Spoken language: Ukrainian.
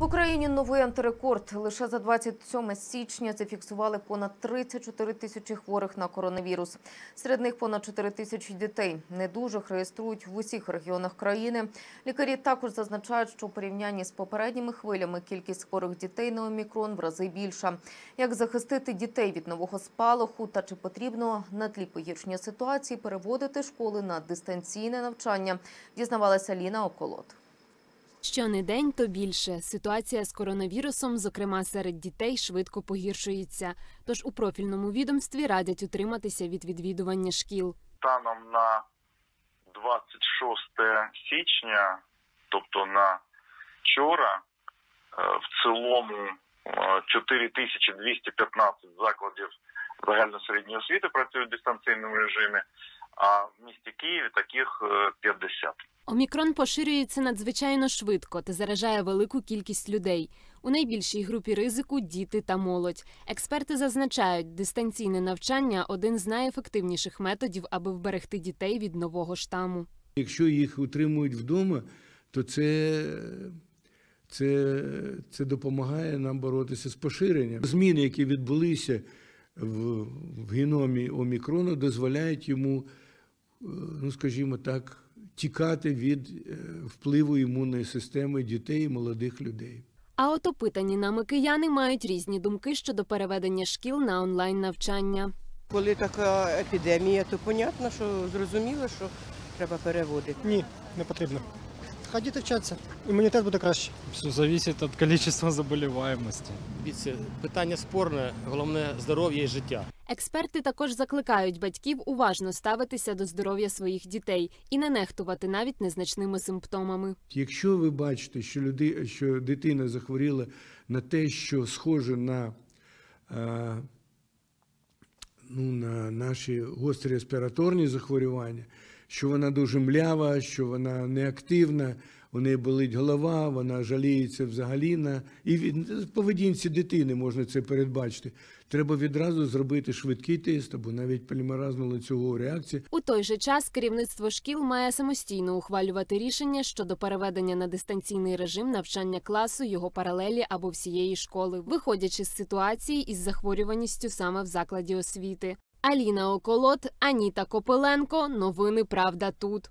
В Україні новий антирекорд. Лише за 27 січня зафіксували понад 34 тисячі хворих на коронавірус. Серед них понад 4 тисячі дітей. Недужих реєструють в усіх регіонах країни. Лікарі також зазначають, що у порівнянні з попередніми хвилями кількість хворих дітей на омікрон в рази більша. Як захистити дітей від нового спалаху та чи потрібно на тлі погіршення ситуації переводити школи на дистанційне навчання, дізнавалася Ліна Околот. Що не день, то більше. Ситуація з коронавірусом, зокрема серед дітей, швидко погіршується. Тож у профільному відомстві радять утриматися від відвідування шкіл. станом на 26 січня, тобто на вчора, е, в цілому е, 4215 закладів загальносередньої освіти працюють в дистанційному режимі, а в місті Києві таких е, 50. Омікрон поширюється надзвичайно швидко та заражає велику кількість людей. У найбільшій групі ризику діти та молодь. Експерти зазначають, дистанційне навчання один з найефективніших методів, аби вберегти дітей від нового штаму. Якщо їх утримують вдома, то це, це, це допомагає нам боротися з поширенням. Зміни, які відбулися в, в геномі омікрону, дозволяють йому, е, ну скажімо так, тікати від е, впливу імунної системи дітей і молодих людей. А от опитані нами кияни мають різні думки щодо переведення шкіл на онлайн навчання. Коли така епідемія, то понятно, що зрозуміло, що треба переводити. Ні, не потрібно. Хай діти вчаться, імунітет буде краще. Все зависит от количества заболеваемости. Дивіться, питання спорне, головне здоров'я і життя. Експерти також закликають батьків уважно ставитися до здоров'я своїх дітей і не нехтувати навіть незначними симптомами. Якщо ви бачите, що, люди, що дитина захворіла на те, що схоже на, е, ну, на наші гострі респіраторні захворювання, що вона дуже млява, що вона неактивна, у неї болить голова, вона жаліється взагалі на і в поведінці дитини можна це передбачити. Треба відразу зробити швидкий тест або навіть полімеразну ланцюгову реакцію. У той же час керівництво шкіл має самостійно ухвалювати рішення щодо переведення на дистанційний режим навчання класу, його паралелі або всієї школи, виходячи з ситуації із захворюваністю саме в закладі освіти. Аліна Околот, Аніта Копиленко. Новини Правда тут.